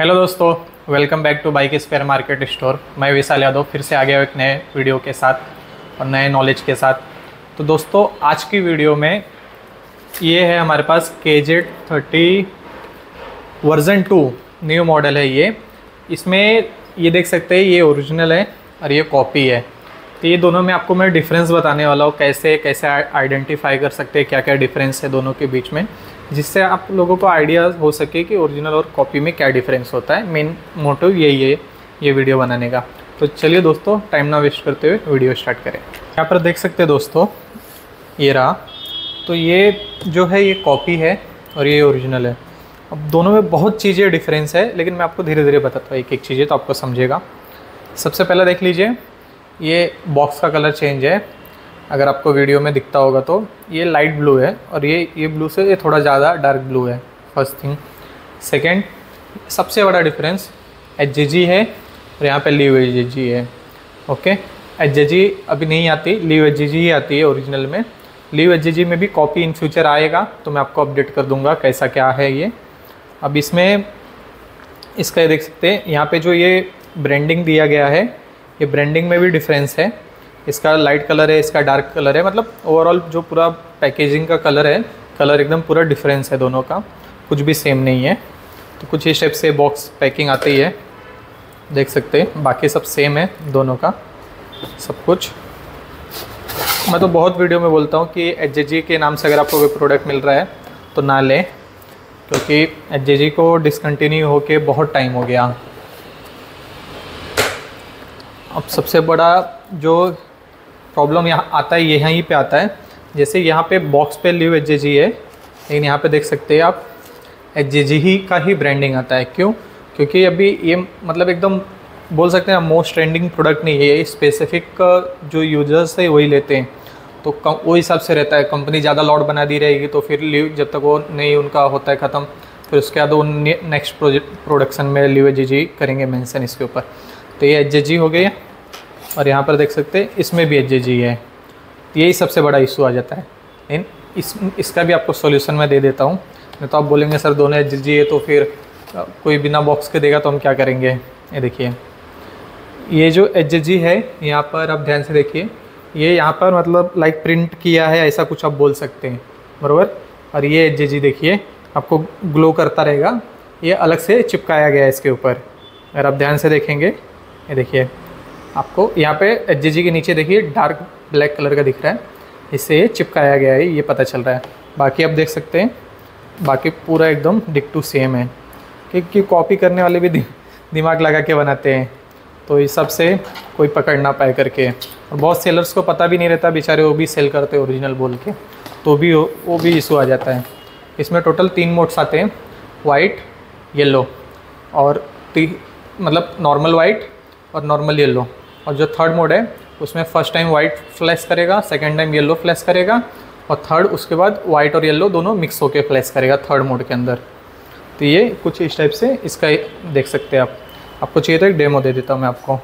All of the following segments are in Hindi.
हेलो दोस्तों welcome back to bike spare market store मैं विशाल यादव, फिर से आ गया एक नए वीडियो के साथ और नए नॉलेज के साथ। तो दोस्तों, आज की वीडियो में ये है हमारे पास के Z thirty version two new model है ये। इसमें ये देख सकते हैं, ये ओरिजिनल है और ये कॉपी है। तो ये दोनों में आपको मैं डिफरेंस बताने वाला हूँ, कैसे कैसे आइडेंटिफाई कर सकते हैं क्या क्या डिफरेंस है दोनों के बीच में। जिससे आप लोगों को आइडिया हो सके कि ओरिजिनल और कॉपी में क्या डिफरेंस होता है। मेन मोटिव यही है ये वीडियो बनाने का। तो चलिए दोस्तों टाइम ना वेस्ट करते हुए वीडियो स्टार्ट करें। यहाँ पर देख सकते हैं दोस्तों, ये रहा। तो ये जो है, ये कॉपी है और ये ओरिजिनल है। अब दोनों में बहुत चीज़ें डिफरेंस है, लेकिन मैं आपको धीरे धीरे बताता हूँ एक एक चीज़ें तो आपको समझेगा। सबसे पहले देख लीजिए, ये बॉक्स का कलर चेंज है। अगर आपको वीडियो में दिखता होगा तो ये लाइट ब्लू है और ये ये ब्लू से ये थोड़ा ज़्यादा डार्क ब्लू है फ़र्स्ट थिंग सेकेंड सबसे बड़ा डिफरेंस एच है और यहाँ पर लीव एच है ओके एच अभी नहीं आती लीव एच ही आती है ओरिजिनल में। लीव एच में भी कॉपी इन फ्यूचर आएगा तो मैं आपको अपडेट कर दूँगा कैसा क्या है ये। अब इसमें, इसका देख सकते हैं, यहाँ पे जो ये ब्रांडिंग दिया गया है, ये ब्रांडिंग में भी डिफरेंस है। इसका लाइट कलर है, इसका डार्क कलर है मतलब ओवरऑल जो पूरा पैकेजिंग का कलर है कलर एकदम पूरा डिफरेंस है दोनों का। कुछ भी सेम नहीं है। तो कुछ ही टाइप से बॉक्स पैकिंग आती है। देख सकते हैं, बाकी सब सेम है दोनों का, सब कुछ। मैं तो बहुत वीडियो में बोलता हूँ कि एच के नाम से अगर आपको कोई प्रोडक्ट मिल रहा है तो ना लें, क्योंकि एच को डिसकंटिन्यू होके बहुत टाइम हो गया। अब सबसे बड़ा जो प्रॉब्लम यहाँ आता है, यहीं पे आता है। जैसे यहाँ पे बॉक्स पे लिव एच है, लेकिन यहाँ पे देख सकते हैं आप एच ही का ही ब्रांडिंग आता है। क्यों? क्योंकि अभी ये मतलब एकदम बोल सकते हैं मोस्ट ट्रेंडिंग प्रोडक्ट नहीं है, ये स्पेसिफिक जो यूज़र्स है, वही लेते हैं। तो कम, वो हिसाब से रहता है। कंपनी ज़्यादा लॉट बना दी रहेगी तो फिर लीव जब तक वो नहीं उनका होता है ख़त्म, फिर उसके बाद वो नेक्स्ट प्रोजेक्ट प्रोडक्शन में लिव एच करेंगे मेंशन इसके ऊपर। तो ये एचजेजी हो गई और यहाँ पर देख सकते हैं, इसमें भी एच है। यही सबसे बड़ा इशू आ जाता है। इन इस, इसका भी आपको सॉल्यूशन मैं दे देता हूँ। नहीं तो आप बोलेंगे, सर, दोनों एच है तो फिर कोई बिना बॉक्स के देगा तो हम क्या करेंगे? ये देखिए। ये जो एच जी है, यहाँ पर आप ध्यान से देखिए। ये यहाँ पर मतलब लाइक प्रिंट किया है, ऐसा कुछ आप बोल सकते हैं। बराबर? और ये एच जी देखिए, आपको ग्लो करता रहेगा। ये अलग से चिपकाया गया है इसके ऊपर। अगर आप ध्यान से देखेंगे, ये देखिए। आपको यहाँ पे एचजीजी के नीचे देखिए डार्क ब्लैक कलर का दिख रहा है। इससे ये चिपकाया गया है ये पता चल रहा है। बाकी आप देख सकते हैं बाकी पूरा एकदम डिक टू सेम है। क्योंकि कॉपी करने वाले भी दि, दिमाग लगा के बनाते हैं। तो इस सबसे कोई पकड़ ना पाए करके। और बहुत सेलर्स को पता भी नहीं रहता बेचारे वो भी सेल करते हैं ओरिजिनल बोल के। तो भी वो भी इशू आ जाता है। इसमें टोटल तीन मोड्स आते हैं वाइट येलो और ती मतलब नॉर्मल वाइट और नॉर्मल येलो और जो थर्ड मोड है, उसमें फ़र्स्ट टाइम वाइट फ्लैश करेगा सेकेंड टाइम येलो फ्लैश करेगा और थर्ड उसके बाद वाइट और येलो दोनों मिक्स होकर फ्लैश करेगा थर्ड मोड के अंदर। तो ये कुछ इस टाइप से इसका देख सकते हैं आप। आपको चाहिए तो एक डेमो दे देता हूँ मैं आपको।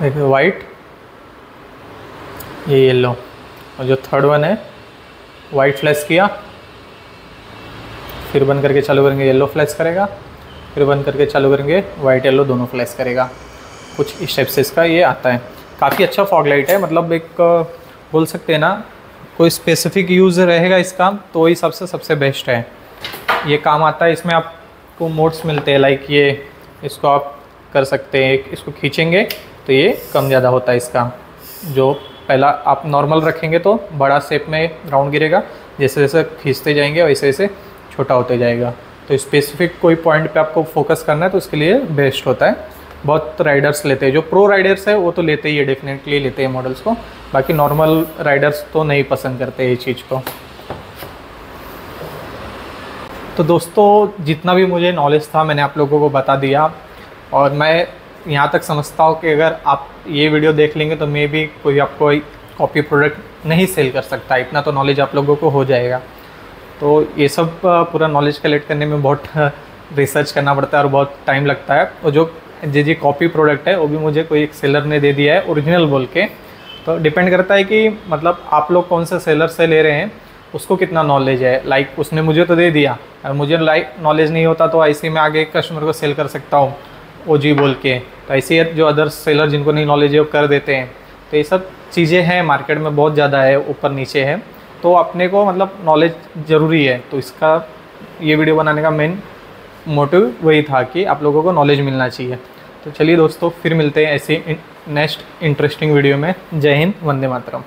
देखिए वाइट ये येलो और जो थर्ड वन है वाइट फ्लैश किया, फिर बंद करके चालू करेंगे येलो फ्लैश करेगा, फिर बंद करके चालू करेंगे वाइट येलो दोनों फ्लैश करेगा। कुछ इस टाइप से इसका ये आता है। काफ़ी अच्छा फॉग लाइट है मतलब एक, बोल सकते हैं ना, कोई स्पेसिफिक यूज़ रहेगा इसका तो वही सबसे सबसे बेस्ट है। ये काम आता है, इसमें आपको मोड्स मिलते हैं लाइक ये, इसको आप कर सकते हैं इसको खींचेंगे तो ये कम ज़्यादा होता है इसका, जो पहला आप नॉर्मल रखेंगे तो बड़ा शेप में राउंड गिरेगा, जैसे जैसे खींचते जाएँगे वैसे वैसे छोटा होते जाएगा। तो स्पेसिफिक कोई पॉइंट पे आपको फोकस करना है तो उसके लिए बेस्ट होता है। बहुत राइडर्स लेते हैं, जो प्रो राइडर्स है, वो तो लेते ही है डेफिनेटली लेते हैं मॉडल्स को। बाकी नॉर्मल राइडर्स तो नहीं पसंद करते ये चीज़ को। तो दोस्तों, जितना भी मुझे नॉलेज था, मैंने आप लोगों को बता दिया। और मैं यहाँ तक समझता हूँ कि अगर आप ये वीडियो देख लेंगे तो मे भी कोई आपको कॉपी प्रोडक्ट नहीं सेल कर सकता। इतना तो नॉलेज आप लोगों को हो जाएगा। तो ये सब पूरा नॉलेज कलेक्ट करने में बहुत रिसर्च करना पड़ता है और बहुत टाइम लगता है। और जो जी जी कॉपी प्रोडक्ट है, वो भी मुझे कोई एक सेलर ने दे दिया है ओरिजिनल बोल के। तो डिपेंड करता है कि मतलब आप लोग कौन से सेलर से ले रहे हैं, उसको कितना नॉलेज है। लाइक उसने मुझे तो दे दिया। और मुझे लाइक नॉलेज नहीं होता तो ऐसे में आगे कस्टमर को सेल कर सकता हूँ। ओ जी बोल के। तो ऐसे जो अदर सेलर जिनको नहीं नॉलेज है, वो कर देते हैं। तो ये सब चीज़ें हैं मार्केट में बहुत ज़्यादा है, ऊपर नीचे है। तो अपने को मतलब नॉलेज ज़रूरी है। तो इसका ये वीडियो बनाने का मेन मोटिव वही था कि आप लोगों को नॉलेज मिलना चाहिए। तो चलिए दोस्तों, फिर मिलते हैं ऐसी नेक्स्ट इंटरेस्टिंग वीडियो में। जय हिंद, वंदे मातरम।